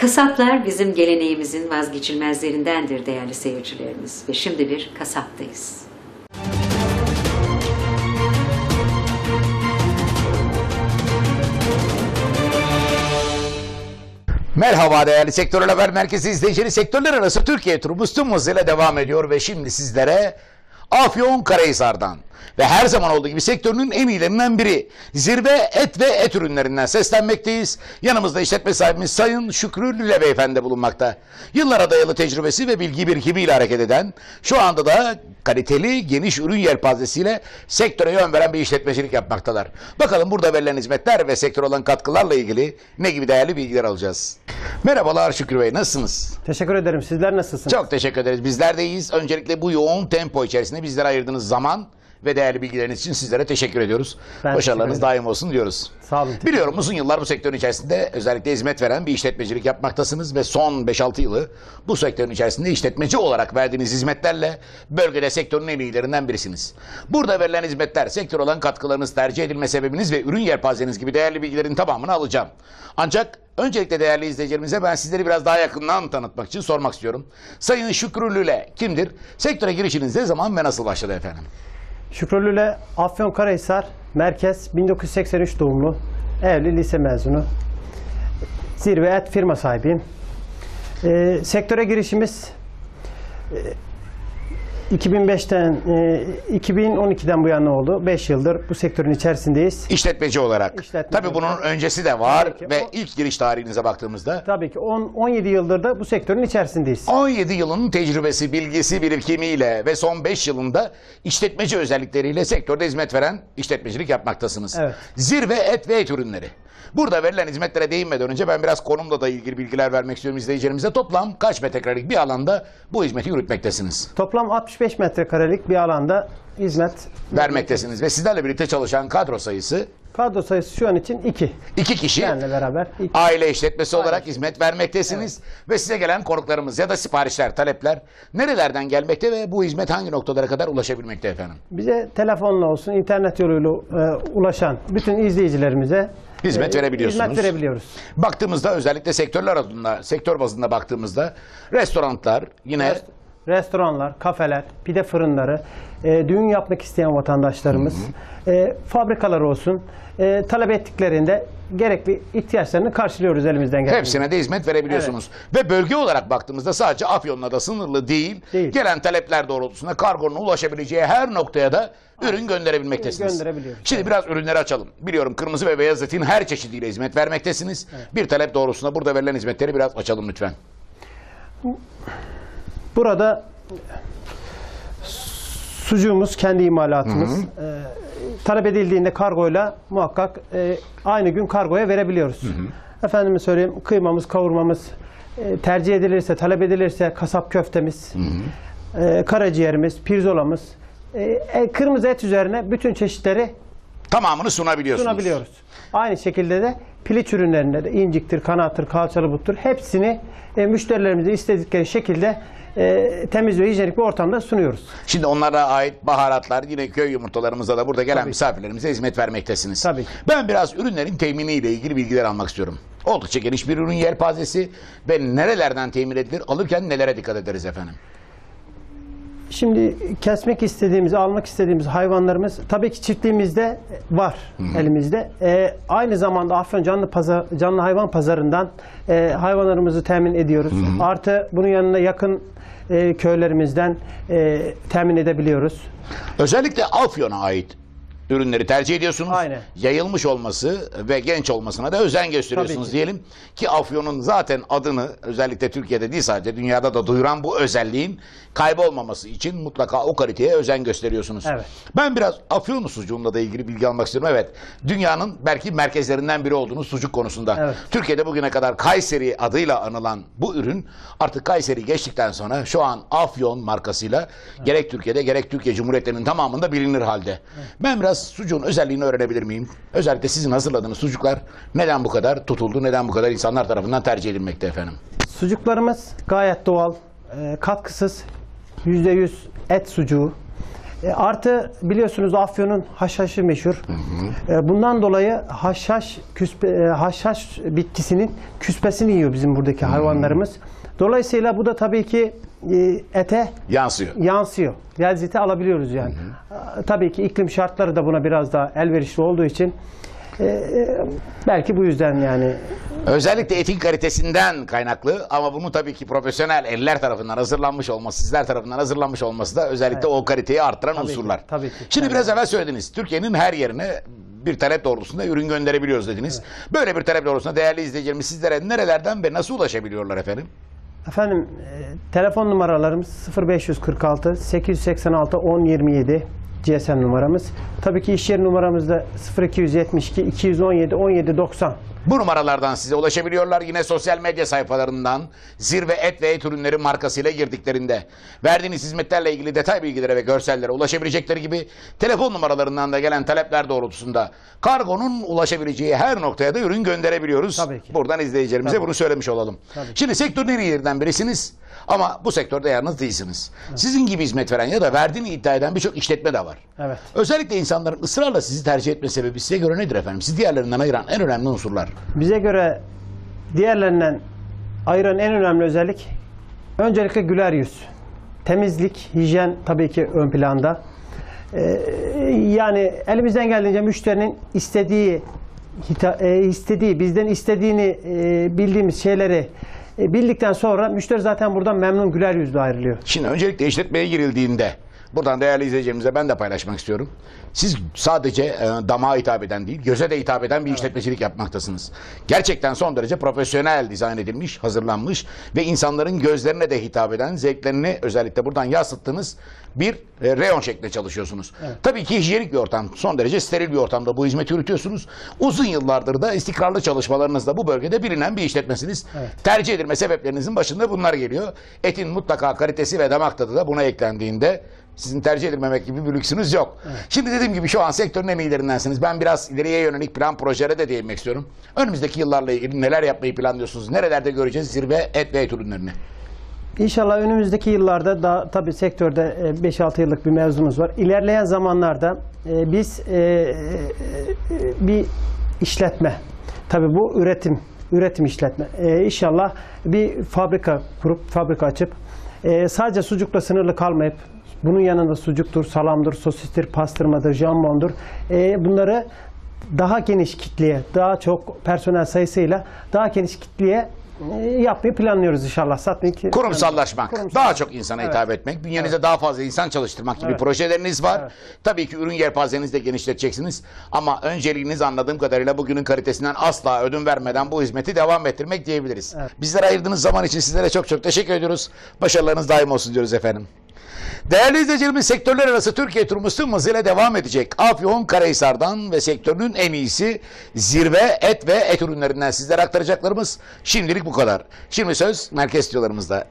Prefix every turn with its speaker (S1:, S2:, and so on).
S1: Kasaplar bizim geleneğimizin vazgeçilmezlerindendir değerli seyircilerimiz ve şimdi bir kasaptayız.
S2: Merhaba değerli Sektör Haber Merkezi izleyicileri. Sektörler arası Türkiye turumuz tüm hızıyla devam ediyor ve şimdi sizlere Afyon Karahisar'dan ve her zaman olduğu gibi sektörünün en iyilerinden biri zirve et ve et ürünlerinden seslenmekteyiz. Yanımızda işletme sahibimiz Sayın Şükrü Lüle Beyefendi bulunmakta. Yıllara dayalı tecrübesi ve bilgi birikimiyle hareket eden, şu anda da kaliteli geniş ürün yelpazesiyle sektöre yön veren bir işletmecilik yapmaktalar. Bakalım burada verilen hizmetler ve sektör olan katkılarla ilgili ne gibi değerli bilgiler alacağız. Merhabalar Şükrü Bey nasılsınız?
S3: Teşekkür ederim. Sizler nasılsınız?
S2: Çok teşekkür ederiz. Bizler de iyiyiz. Öncelikle bu yoğun tempo içerisinde bizlere ayırdığınız zaman ve değerli bilgileriniz için sizlere teşekkür ediyoruz.
S3: Ben
S2: Başarılarınız
S3: teşekkür
S2: daim olsun diyoruz.
S3: Sağ olun.
S2: Biliyorum uzun yıllar bu sektörün içerisinde özellikle hizmet veren bir işletmecilik yapmaktasınız ve son 5-6 yılı bu sektörün içerisinde işletmeci olarak verdiğiniz hizmetlerle bölgede sektörün en iyilerinden birisiniz. Burada verilen hizmetler, sektör olan katkılarınız, tercih edilme sebebiniz ve ürün yelpazeniz gibi değerli bilgilerin tamamını alacağım. Ancak öncelikle değerli izleyicilerimize ben sizleri biraz daha yakından tanıtmak için sormak istiyorum. Sayın Şükrü Lüle kimdir? Sektöre girişiniz ne zaman ve nasıl başladı efendim?
S3: Şükrü Lüle, Afyonkarahisar, Merkez, 1983 doğumlu, evli lise mezunu. Zirve et firma sahibiyim. Ee, sektöre girişimiz e, 2005'ten, e, 2012'den bu yana oldu. 5 yıldır bu sektörün içerisindeyiz.
S2: İşletmeci olarak.
S3: İşletmeci
S2: Tabii bunun
S3: olarak.
S2: öncesi de var
S3: Tabii
S2: ve
S3: O-
S2: ilk giriş tarihinize baktığımızda
S3: Tabii ki 10, 17 yıldır da bu sektörün içerisindeyiz.
S2: 17 yılın tecrübesi, bilgisi, birikimiyle ve son 5 yılında işletmeci özellikleriyle sektörde hizmet veren işletmecilik yapmaktasınız.
S3: Evet.
S2: Zirve et ve et ürünleri. Burada verilen hizmetlere değinmeden önce ben biraz konumla da ilgili bilgiler vermek istiyorum izleyicilerimize. Toplam kaç metrekarelik bir alanda bu hizmeti yürütmektesiniz?
S3: Toplam 65 metrekarelik bir alanda hizmet
S2: Vermektesiniz ve sizlerle birlikte çalışan kadro sayısı
S3: Kadro sayısı şu an için 2.
S2: iki kişi.
S3: Benle beraber. iki.
S2: Aile işletmesi olarak hizmet vermektesiniz ve size gelen konuklarımız ya da siparişler, talepler nerelerden gelmekte ve bu hizmet hangi noktalara kadar ulaşabilmekte efendim?
S3: Bize telefonla olsun, internet yoluyla e, ulaşan bütün izleyicilerimize
S2: Hizmet verebiliyorsunuz.
S3: Hizmet verebiliyoruz.
S2: Baktığımızda özellikle sektörler adında, sektör bazında baktığımızda restoranlar yine
S3: Rest- Restoranlar, kafeler, pide fırınları, e, düğün yapmak isteyen vatandaşlarımız, e, fabrikalar olsun, e, talep ettiklerinde gerekli ihtiyaçlarını karşılıyoruz elimizden geldiğince.
S2: hepsine de hizmet verebiliyorsunuz. Ve bölge olarak baktığımızda sadece Afyon'la da sınırlı değil,
S3: Değil.
S2: gelen talepler doğrultusunda kargonun ulaşabileceği her noktaya da ürün gönderebilmektesiniz.
S3: Gönderebiliyoruz.
S2: Şimdi biraz ürünleri açalım. Biliyorum kırmızı ve beyaz etin her çeşidiyle hizmet vermektesiniz. Bir talep doğrultusunda burada verilen hizmetleri biraz açalım lütfen.
S3: Burada sucuğumuz kendi imalatımız. E, talep edildiğinde kargoyla muhakkak e, aynı gün kargoya verebiliyoruz. Efendime söyleyeyim kıymamız, kavurmamız e, tercih edilirse, talep edilirse kasap köftemiz, e, karaciğerimiz, pirzolamız, e, e, kırmızı et üzerine bütün çeşitleri
S2: Tamamını sunabiliyorsunuz.
S3: sunabiliyoruz. Aynı şekilde de piliç ürünlerinde de inciktir, kanattır, kalçalı buttur hepsini e, müşterilerimize istedikleri şekilde e, temiz ve hijyenik bir ortamda sunuyoruz.
S2: Şimdi onlara ait baharatlar yine köy yumurtalarımızda da burada gelen
S3: Tabii.
S2: misafirlerimize hizmet vermektesiniz.
S3: Tabii.
S2: Ben biraz ürünlerin teminiyle ilgili bilgiler almak istiyorum. Oldukça geniş bir ürün yelpazesi ve nerelerden temin edilir alırken nelere dikkat ederiz efendim?
S3: Şimdi kesmek istediğimiz, almak istediğimiz hayvanlarımız tabii ki çiftliğimizde var elimizde. E, aynı zamanda Afyon Canlı Pazar, Canlı Hayvan Pazarından e, hayvanlarımızı temin ediyoruz. Artı bunun yanına yakın e, köylerimizden e, temin edebiliyoruz.
S2: Özellikle Afyon'a ait ürünleri tercih ediyorsunuz.
S3: Aynen.
S2: Yayılmış olması ve genç olmasına da özen gösteriyorsunuz
S3: ki.
S2: diyelim. Ki Afyon'un zaten adını özellikle Türkiye'de değil sadece dünyada da duyuran bu özelliğin kaybolmaması için mutlaka o kaliteye özen gösteriyorsunuz.
S3: Evet.
S2: Ben biraz Afyon sucuğunla da ilgili bilgi almak istiyorum. Evet. Dünyanın belki merkezlerinden biri olduğunuz sucuk konusunda.
S3: Evet.
S2: Türkiye'de bugüne kadar Kayseri adıyla anılan bu ürün artık Kayseri geçtikten sonra şu an Afyon markasıyla gerek Türkiye'de gerek Türkiye Cumhuriyetlerinin tamamında bilinir halde. Ben biraz sucuğun özelliğini öğrenebilir miyim? Özellikle sizin hazırladığınız sucuklar neden bu kadar tutuldu, neden bu kadar insanlar tarafından tercih edilmekte efendim?
S3: Sucuklarımız gayet doğal, e, katkısız, %100 et sucuğu. E, artı biliyorsunuz Afyon'un haşhaşı meşhur. E, bundan dolayı haşhaş küspe, haşhaş bitkisinin küspesini yiyor bizim buradaki hayvanlarımız. Dolayısıyla bu da tabii ki ete
S2: Yansıyor.
S3: yansıyor. Lezzeti alabiliyoruz yani. Aa, Tabii ki iklim şartları da buna biraz daha elverişli olduğu için e, e, belki bu yüzden yani
S2: Özellikle etin kalitesinden kaynaklı ama bunun tabii ki profesyonel eller tarafından hazırlanmış olması, sizler tarafından hazırlanmış olması da özellikle o kaliteyi arttıran
S3: Tabii ki,
S2: unsurlar.
S3: tabii ki.
S2: Şimdi
S3: Tabii.
S2: biraz evvel söylediniz. Türkiye'nin her yerine bir talep doğrultusunda ürün gönderebiliyoruz dediniz. Böyle bir talep doğrultusunda değerli izleyicilerimiz sizlere nerelerden ve nasıl ulaşabiliyorlar efendim?
S3: Efendim e, telefon numaralarımız 0546 886 1027 GSM numaramız. Tabii ki iş yeri numaramız da 0272 217 17 90.
S2: Bu numaralardan size ulaşabiliyorlar. Yine sosyal medya sayfalarından Zirve Et ve Et Ürünleri markasıyla girdiklerinde verdiğiniz hizmetlerle ilgili detay bilgilere ve görsellere ulaşabilecekleri gibi telefon numaralarından da gelen talepler doğrultusunda kargonun ulaşabileceği her noktaya da ürün gönderebiliyoruz.
S3: Tabii ki.
S2: Buradan izleyicilerimize
S3: Tabii.
S2: bunu söylemiş olalım.
S3: Tabii.
S2: Şimdi sektörün en iyilerinden birisiniz ama bu sektörde yalnız değilsiniz. Sizin gibi hizmet veren ya da verdiğini iddia eden birçok işletme de var.
S3: Evet.
S2: Özellikle insanların ısrarla sizi tercih etme sebebi size göre nedir efendim? Sizi diğerlerinden ayıran en önemli unsurlar.
S3: Bize göre diğerlerinden ayıran en önemli özellik öncelikle güler yüz. Temizlik, hijyen tabii ki ön planda. Ee, yani elimizden geldiğince müşterinin istediği hita- e, istediği bizden istediğini e, bildiğimiz şeyleri e, bildikten sonra müşteri zaten buradan memnun güler yüzlü ayrılıyor.
S2: Şimdi öncelikle işletmeye girildiğinde buradan değerli izleyicilerimize ben de paylaşmak istiyorum. Siz sadece e, damağa hitap eden değil, göze de hitap eden bir işletmecilik yapmaktasınız. Gerçekten son derece profesyonel dizayn edilmiş, hazırlanmış ve insanların gözlerine de hitap eden, zevklerini özellikle buradan yansıttığınız bir e, reyon şeklinde çalışıyorsunuz. Tabii ki hijyenik bir ortam, son derece steril bir ortamda bu hizmeti yürütüyorsunuz. Uzun yıllardır da istikrarlı çalışmalarınızla bu bölgede bilinen bir işletmesiniz. Tercih edilme sebeplerinizin başında bunlar geliyor. Etin mutlaka kalitesi ve damak tadı da buna eklendiğinde sizin tercih edilmemek gibi bir lüksünüz yok. Şimdi dediğim gibi şu an sektörün en iyilerindensiniz. Ben biraz ileriye yönelik plan projelere de değinmek istiyorum. Önümüzdeki yıllarla ilgili neler yapmayı planlıyorsunuz? Nerelerde göreceğiz zirve et ve et ürünlerini?
S3: İnşallah önümüzdeki yıllarda daha tabii sektörde e, 5-6 yıllık bir mevzumuz var. İlerleyen zamanlarda e, biz e, e, bir işletme, tabii bu üretim, üretim işletme. E, İnşallah bir fabrika kurup, fabrika açıp e, sadece sucukla sınırlı kalmayıp bunun yanında sucuktur, salamdır, sosistir, pastırmadır, jambondur. E, bunları daha geniş kitleye, daha çok personel sayısıyla daha geniş kitleye e, yapmayı planlıyoruz inşallah. Satmayı
S2: Kurumsallaşmak,
S3: Kurumsal.
S2: daha çok insana hitap etmek, bünyenize daha fazla insan çalıştırmak gibi
S3: Evet.
S2: projeleriniz var.
S3: Evet.
S2: Tabii ki ürün yelpazenizi de genişleteceksiniz. Ama önceliğiniz anladığım kadarıyla bugünün kalitesinden asla ödün vermeden bu hizmeti devam ettirmek diyebiliriz.
S3: Evet.
S2: Bizlere ayırdığınız zaman için sizlere çok çok teşekkür ediyoruz. Başarılarınız daim olsun diyoruz efendim. Değerli izleyicilerimiz sektörler arası Türkiye turumuz tüm hızıyla devam edecek. Afyon Karahisar'dan ve sektörünün en iyisi zirve et ve et ürünlerinden sizlere aktaracaklarımız şimdilik bu kadar. Şimdi söz merkez stüdyolarımızda.